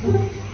Música